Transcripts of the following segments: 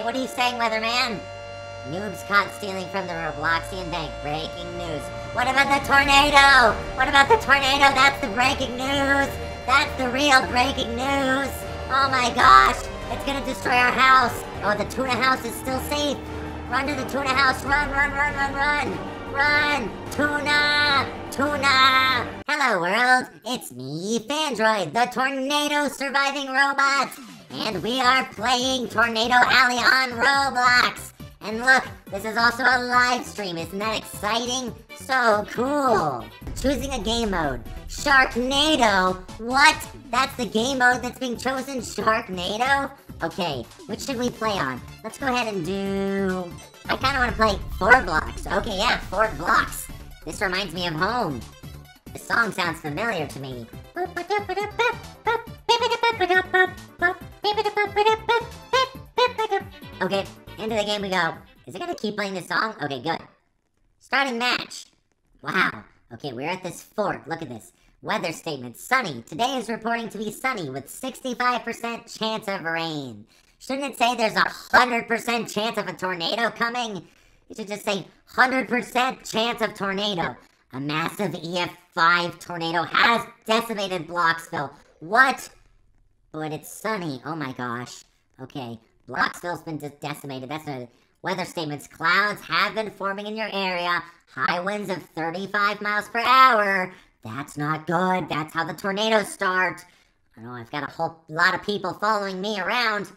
What are you saying, Weatherman? Noobs caught stealing from the Robloxian bank. Breaking news. What about the tornado? What about the tornado? That's the breaking news. That's the real breaking news. Oh my gosh. It's gonna destroy our house. Oh, the tuna house is still safe. Run to the tuna house. Run, run, run, run, run. Run. Tuna. Tuna. Hello, world. It's me, Fandroid, the tornado surviving robot. And we are playing Tornado Alley on Roblox. And look, this is also a live stream. Isn't that exciting? So cool. Choosing a game mode. Sharknado? What? That's the game mode that's being chosen? Sharknado? Okay, which should we play on? Let's go ahead and do... I kind of want to play Four Blocks. Okay, yeah, Four Blocks. This reminds me of home. The song sounds familiar to me. Okay, into the game we go. Is it gonna keep playing this song? Okay, good. Starting match. Wow. Okay, we're at this fort. Look at this. Weather statement. Sunny. Today is reporting to be sunny with 65% chance of rain. Shouldn't it say there's a 100% chance of a tornado coming? It should just say 100% chance of tornado. A massive EF5 tornado has decimated Blocksville. What? But it's sunny. Oh my gosh. Okay, Bloxville's been decimated. That's a weather statements. Clouds have been forming in your area. High winds of 35 miles per hour. That's not good. That's how the tornadoes start. I know I've got a whole lot of people following me around.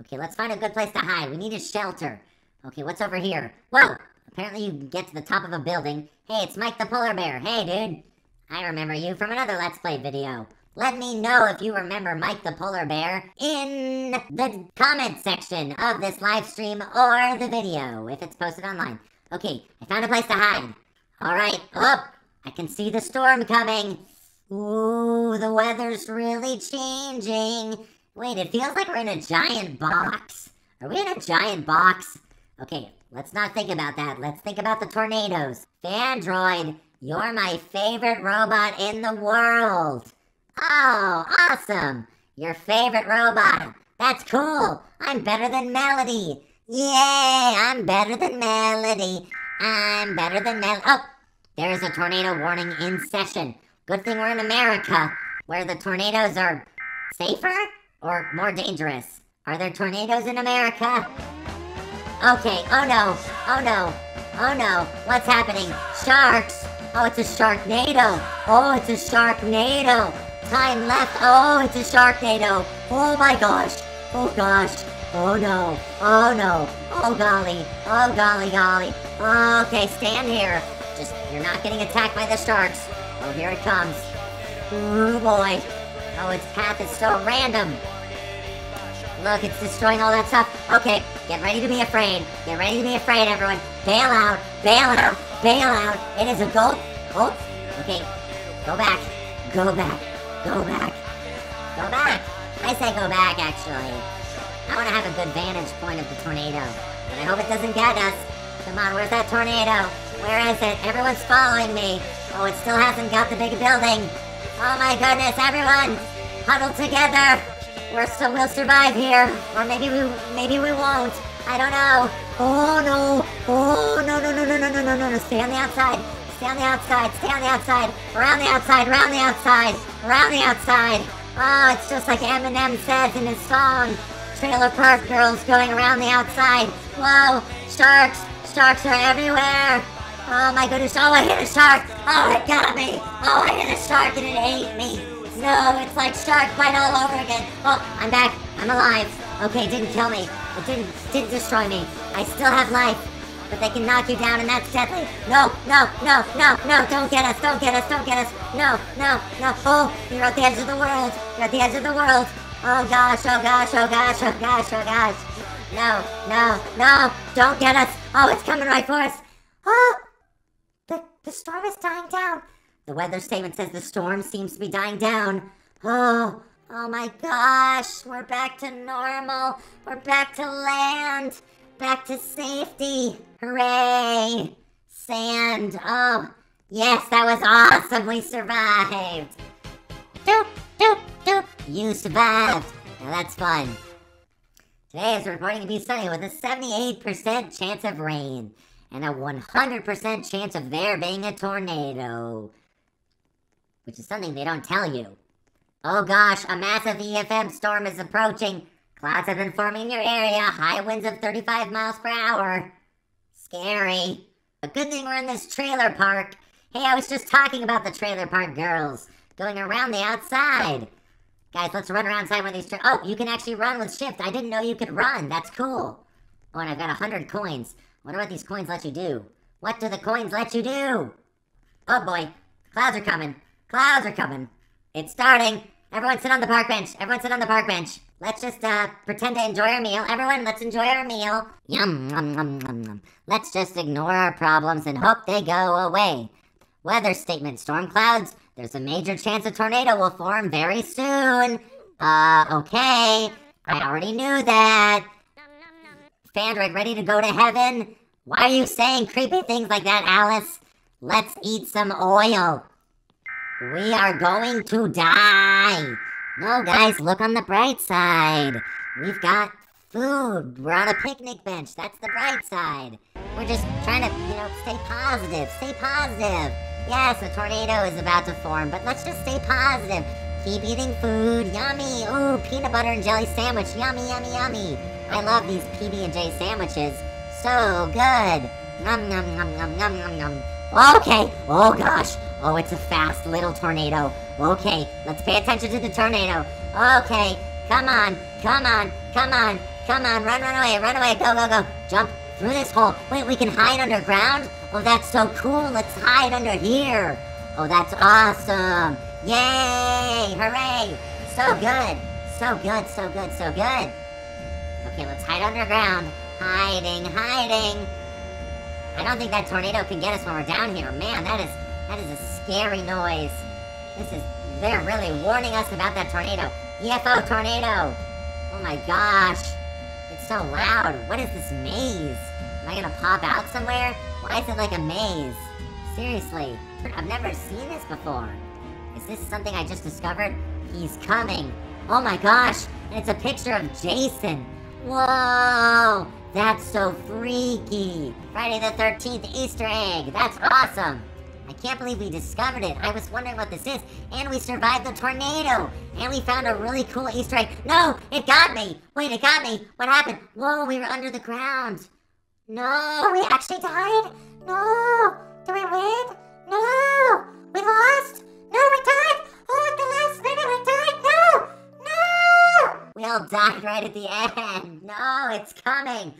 Okay, let's find a good place to hide. We need a shelter. Okay, what's over here? Whoa! Apparently you get to the top of a building. Hey, it's Mike the Polar Bear. Hey, dude. I remember you from another Let's Play video. Let me know if you remember Mike the Polar Bear in the comment section of this live stream or the video, if it's posted online. Okay, I found a place to hide. Alright, up! I can see the storm coming. Ooh, the weather's really changing. Wait, it feels like we're in a giant box. Are we in a giant box? Okay, let's not think about that. Let's think about the tornadoes. Fandroid, you're my favorite robot in the world. Oh, awesome! Your favorite robot. That's cool. I'm better than Melody. Yay, I'm better than Melody. I'm better than Melody. Oh, there is a tornado warning in session. Good thing we're in America, where the tornadoes are safer or more dangerous. Are there tornadoes in America? Okay, oh no, oh no, oh no, what's happening? Sharks! Oh, it's a Sharknado! Oh, it's a Sharknado! Time left. Oh, it's a Sharknado. Oh my gosh. Oh gosh. Oh no. Oh no. Oh golly. Oh golly golly. Okay, stand here. Just, you're not getting attacked by the sharks. Oh, here it comes. Oh boy. Oh, its path is so random. Look, it's destroying all that stuff. Okay, get ready to be afraid. Get ready to be afraid, everyone. Bail out. Bail out. Bail out. It is a gulp. Gulp. Okay, go back. Go back. Go back. Go back. I say go back, actually. I want to have a good vantage point of the tornado. But I hope it doesn't get us. Come on, where's that tornado? Where is it? Everyone's following me. Oh, it still hasn't got the big building. Oh my goodness, everyone! Huddle together! We're still, we'll survive here. Or maybe we, maybe we won't. I don't know. Oh no. Oh no, no, no, no, no, no, no, no, no. Stay on the outside. Stay on the outside, stay on the outside, around the outside, around the outside, around the outside. Oh, it's just like Eminem says in his song. Trailer Park Girls going around the outside. Whoa, sharks, sharks are everywhere. Oh my goodness, oh I hit a shark. Oh, it got me. Oh, I hit a shark and it ate me. No, it's like shark bite all over again. Oh, I'm back. I'm alive. Okay, didn't kill me. It didn't, didn't destroy me. I still have life but they can knock you down and that's deadly. No, no, no, no, no, don't get us, don't get us, don't get us. No, no, no. Oh, you're at the edge of the world. You're at the edge of the world. Oh gosh, oh gosh, oh gosh, oh gosh, oh gosh. No, no, no, don't get us. Oh, it's coming right for us. Oh, the, the storm is dying down. The weather statement says the storm seems to be dying down. Oh, oh my gosh, we're back to normal. We're back to land. Back to safety. Hooray! Sand. Oh, yes, that was awesome. We survived. Doop, doop, doop. You survived. Now that's fun. Today is reporting to be sunny with a 78% chance of rain and a 100% chance of there being a tornado. Which is something they don't tell you. Oh gosh, a massive EFM storm is approaching. Clouds have been forming in your area, high winds of 35 miles per hour. Scary. But good thing we're in this trailer park. Hey, I was just talking about the trailer park girls going around the outside. Guys, let's run around inside one of these Oh, you can actually run with shift. I didn't know you could run. That's cool. Oh, and I've got a 100 coins. Wonder what these coins let you do. What do the coins let you do? Oh boy, clouds are coming. Clouds are coming. It's starting. Everyone sit on the park bench. Everyone sit on the park bench. Let's just uh, pretend to enjoy our meal. Everyone, let's enjoy our meal. Yum, yum, yum, yum, yum. Let's just ignore our problems and hope they go away. Weather statement, storm clouds. There's a major chance a tornado will form very soon. Uh, okay. I already knew that. Fandroid ready to go to heaven? Why are you saying creepy things like that, Alice? Let's eat some oil. We are going to die. No, guys, look on the bright side. We've got food. We're on a picnic bench. That's the bright side. We're just trying to, you know, stay positive. Stay positive. Yes, a tornado is about to form, but let's just stay positive. Keep eating food. Yummy. Ooh, peanut butter and jelly sandwich. Yummy, yummy, yummy. I love these PB&J sandwiches. So good. Nom, nom, nom, nom, nom, nom, nom. Okay. Oh, gosh. Oh, it's a fast little tornado. Okay, let's pay attention to the tornado. Okay, come on, come on, come on, come on. Run, run away, run away. Go, go, go. Jump through this hole. Wait, we can hide underground? Oh, that's so cool. Let's hide under here. Oh, that's awesome. Yay! Hooray! So good. So good, so good, so good. Okay, let's hide underground. Hiding, hiding. I don't think that tornado can get us when we're down here. Man, that is that is a scary noise. This is they're really warning us about that tornado. EFO tornado! Oh my gosh. It's so loud. What is this maze? Am I gonna pop out somewhere? Why is it like a maze? Seriously. I've never seen this before. Is this something I just discovered? He's coming. Oh my gosh! And it's a picture of Jason. Whoa! That's so freaky! Friday the 13th Easter egg! That's awesome! I can't believe we discovered it. I was wondering what this is. And we survived the tornado! And we found a really cool Easter egg. No! It got me! Wait, it got me! What happened? Whoa, we were under the ground! No! We actually died? No! Did we win? No! We lost? No, we died! Oh, at the last minute we died! All died right at the end. No, it's coming.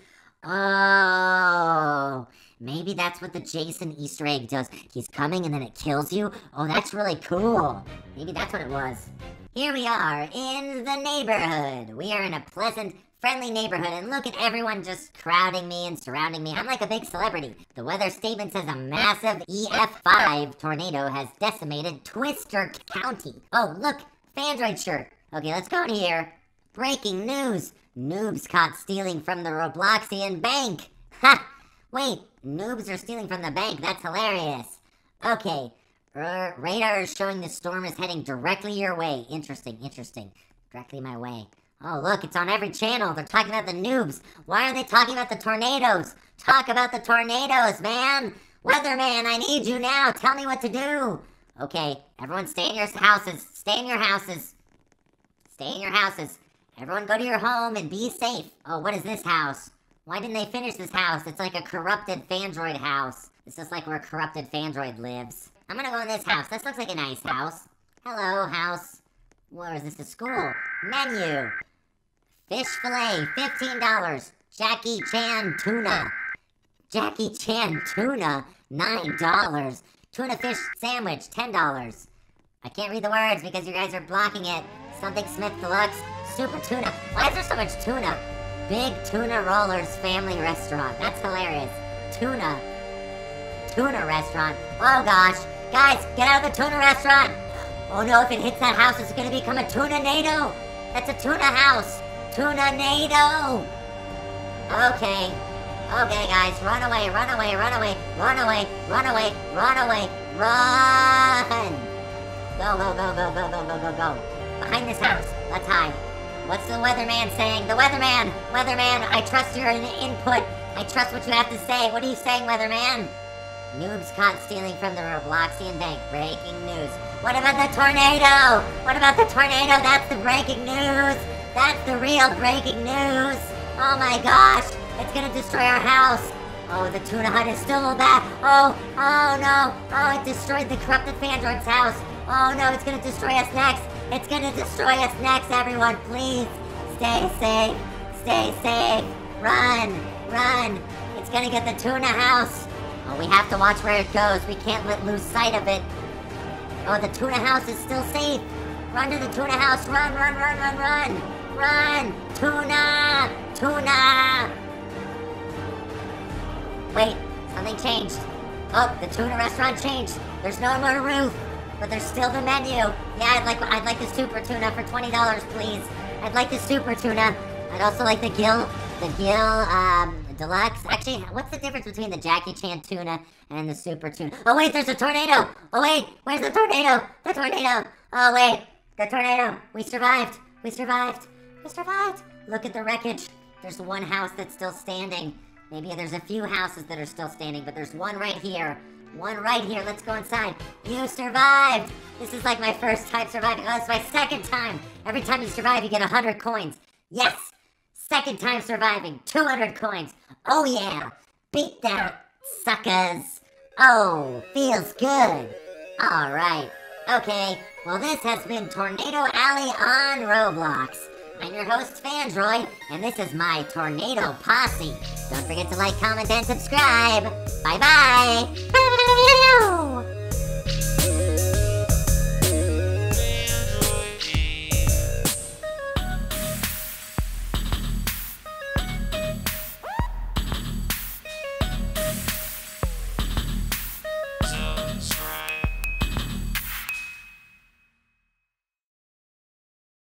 Oh. Maybe that's what the Jason Easter egg does. He's coming and then it kills you? Oh, that's really cool. Maybe that's what it was. Here we are, in the neighborhood. We are in a pleasant, friendly neighborhood, and look at everyone just crowding me and surrounding me. I'm like a big celebrity. The weather statement says a massive EF5 tornado has decimated Twister County. Oh, look, Fandroid shirt. Okay, let's go to here. Breaking news. Noobs caught stealing from the Robloxian bank. Ha! Wait, noobs are stealing from the bank. That's hilarious. Okay, radar is showing the storm is heading directly your way. Interesting, interesting. Directly my way. Oh, look, it's on every channel. They're talking about the noobs. Why are they talking about the tornadoes? Talk about the tornadoes, man. Weatherman, I need you now. Tell me what to do. Okay, everyone stay in your houses. Stay in your houses. Stay in your houses. Everyone go to your home and be safe. Oh, what is this house? Why didn't they finish this house? It's like a corrupted Fandroid house. It's just like where a corrupted Fandroid lives. I'm gonna go in this house. This looks like a nice house. Hello, house. Where is this, a school? Menu. Fish fillet, $15. Jackie Chan tuna. Jackie Chan tuna, $9. Tuna fish sandwich, $10. I can't read the words because you guys are blocking it. Something Smith Deluxe, super tuna. Why is there so much tuna? Big Tuna Rollers Family Restaurant. That's hilarious. Tuna. Tuna restaurant. Oh gosh. Guys, get out of the tuna restaurant. Oh no, if it hits that house, it's gonna become a tuna nado. That's a tuna house. Tuna nado. Okay. Okay, guys, run away, run away, run away, run away, run away, run away, run! Go, go, go, go, go, go, go, go, go. Behind this house. Let's hide. What's the weatherman saying? The weatherman! Weatherman, I trust your input. I trust what you have to say. What are you saying, weatherman? Noobs caught stealing from the Robloxian bank. Breaking news. What about the tornado? What about the tornado? That's the breaking news. That's the real breaking news. Oh my gosh. It's gonna destroy our house. Oh, the tuna hut is still back. Oh, oh no. Oh, it destroyed the corrupted Fandroid's house. Oh no, it's gonna destroy us next. It's gonna destroy us next, everyone. Please, stay safe. Stay safe. Run, run. It's gonna get the tuna house. Oh, we have to watch where it goes. We can't let lose sight of it. Oh, the tuna house is still safe. Run to the tuna house. Run, run, run, run, run. Run. Tuna. Tuna. Wait, something changed. Oh, the tuna restaurant changed. There's no more roof, but there's still the menu. Yeah, I'd like I'd like the super tuna for twenty dollars, please. I'd like the super tuna. I'd also like the gill, the gill, um, deluxe. Actually, what's the difference between the Jackie Chan tuna and the super tuna? Oh wait, there's a tornado. Oh wait, where's the tornado? The tornado. Oh wait, the tornado. We survived. We survived. We survived. Look at the wreckage. There's one house that's still standing. Maybe there's a few houses that are still standing, but there's one right here. One right here. Let's go inside. You survived. This is like my first time surviving. Oh, it's my second time. Every time you survive, you get 100 coins. Yes. Second time surviving. 200 coins. Oh, yeah. Beat that, suckers. Oh, feels good. All right. Okay. Well, this has been Tornado Alley on Roblox. I'm your host, Fandroid, and this is my Tornado Posse. Don't forget to like, comment, and subscribe. Bye-bye.